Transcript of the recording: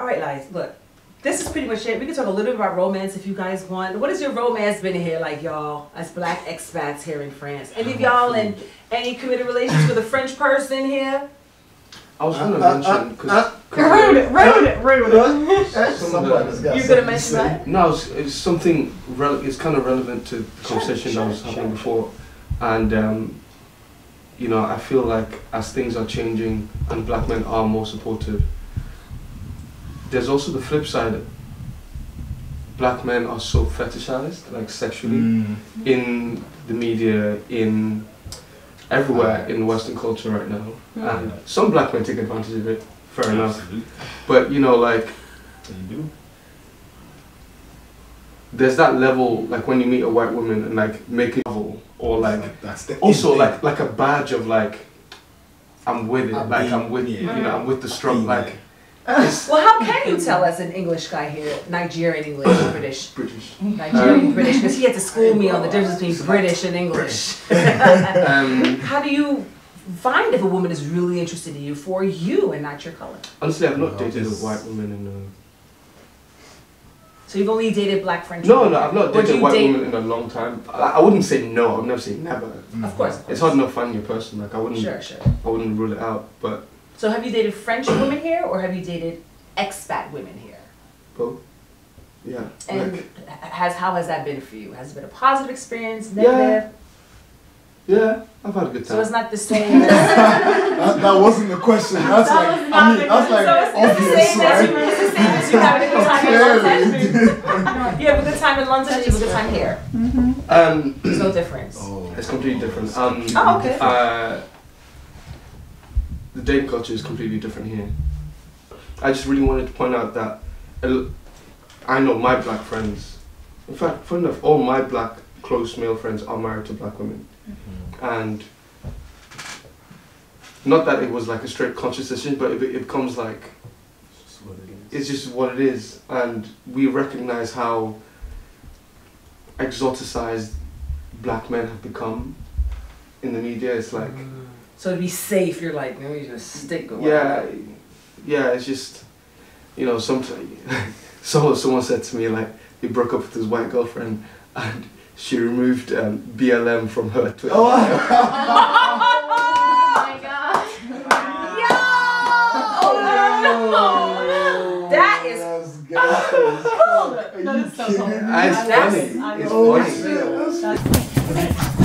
All right, guys, look. This is pretty much it. We can talk a little bit about romance if you guys want. What has your romance been here like, y'all, as black expats here in France? Any of y'all in any committed relations with a French person here? I was gonna Uh, uh, mention uh, because Rude it, rude it, rude it. Somebody's You're gonna something mention that? no, it's, it's something. Rele- it's kind of relevant to the conversation sure, that was sure. having before, and um, you know, I feel like as things are changing and black men are more supportive, there's also the flip side. Black men are so fetishized, like sexually, Mm. in the media, in everywhere in Western culture right now. And some black men take advantage of it, fair enough. Absolutely. But you know, like You do. there's that level, like when you meet a white woman and like make it novel, or like that's the also thing. like like a badge of like I'm with it, I'm like being- I'm with yeah. you know I'm with the struggle, Being like it's Well, how can you tell as an English guy here, Nigerian English, British, British. Nigerian Um, British? Because he had to school me on the difference between British and English. Um, How do you find if a woman is really interested in you for you and not your color? honestly, I've not No, dated a white woman in a So you've only dated black French no, women? no, I've not dated a white date- woman in a long time. I, I wouldn't say no. I would never say never. Of course, of course. It's hard enough finding your person. Like I wouldn't, Sure, sure. I wouldn't rule it out. But So have you dated French women here, or have you dated expat women here? both, yeah. And like, has how has that been for you? Has it been a positive experience, Yeah. negative? yeah, I've had a good time. So it's not the same. that, that wasn't the question. That's That like, was I mean, the- that's like so it's, it's the obvious, same as you, right? it's the same you having a good time in London. Clearly. You have a good time in London and you have a good time here. Mm -hmm. Um, There's no difference. Oh. it's completely different. Um, Oh, okay. uh, the dating culture is completely different here. I just really wanted to point out that I know my black friends. In fact, funny enough, all my black close male friends are married to black women, mm-hmm. and not that it was like a straight conscious decision, but it, it becomes like That's what it is. it's just what it is, and we recognize how exoticized black men have become in the media. It's like, mm. So to be safe, you're like, let me just stick with what I yeah, know. yeah, it's just, you know, sometimes someone someone said to me like he broke up with his white girlfriend and she removed um, BLM from her Twitter. Oh my god. Yo! That is That's gangsters. Are you is so kidding cool. me? And it's That's- funny. It's Oh, funny. shit, that's That's